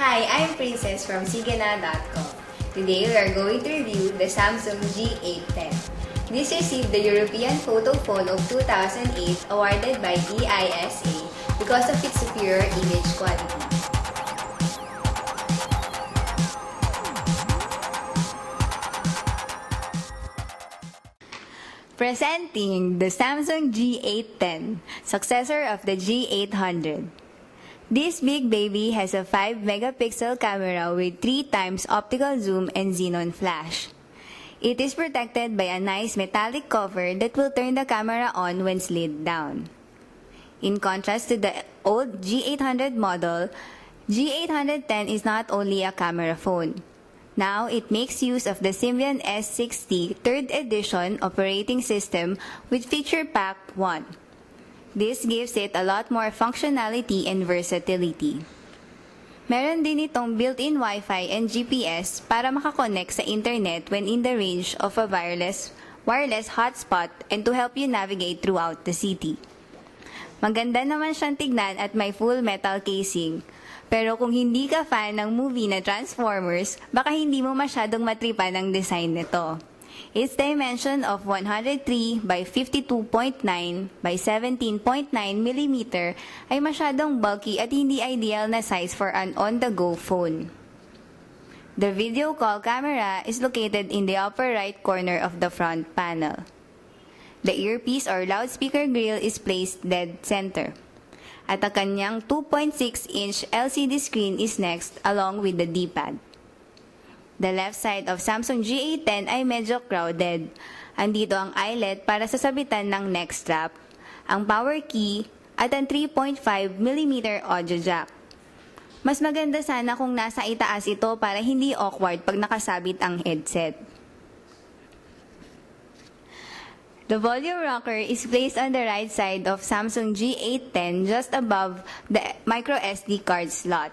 Hi, I'm Princess from Sigana.com. Today we are going to review the Samsung G810. This received the European Photo Phone of 2008 awarded by DISA because of its superior image quality. Presenting the Samsung G810, successor of the G800. This big baby has a 5 megapixel camera with 3 times optical zoom and xenon flash. It is protected by a nice metallic cover that will turn the camera on when slid down. In contrast to the old G800 model, G810 is not only a camera phone. Now, it makes use of the Symbian S60 3rd edition operating system with Feature Pack 1. This gives it a lot more functionality and versatility. Meron din itong built-in Wi-Fi and GPS para makakonect sa internet when in the range of a wireless, wireless hotspot and to help you navigate throughout the city. Maganda naman siyang tignan at may full metal casing. Pero kung hindi ka fan ng movie na Transformers, baka hindi mo masyadong matripan ang design nito. Its dimension of 103 by 52.9 by 17.9 mm ay masyadong bulky at hindi ideal na size for an on-the-go phone. The video call camera is located in the upper right corner of the front panel. The earpiece or loudspeaker grill is placed dead center. At ang kanyang 2.6-inch LCD screen is next along with the D-pad. The left side of Samsung G810 ay medyo crowded. Andito ang eyelet para sa sabitan ng neck strap, ang power key, at ang 3.5mm audio jack. Mas maganda sana kung nasa itaas ito para hindi awkward pag nakasabit ang headset. The volume rocker is placed on the right side of Samsung G810 just above the micro SD card slot.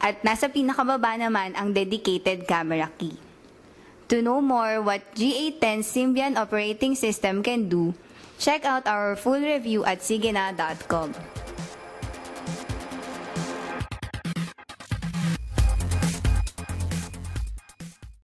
At nasa pinakababa naman ang dedicated camera key. To know more what G810 Symbian operating system can do, check out our full review at sigina.com.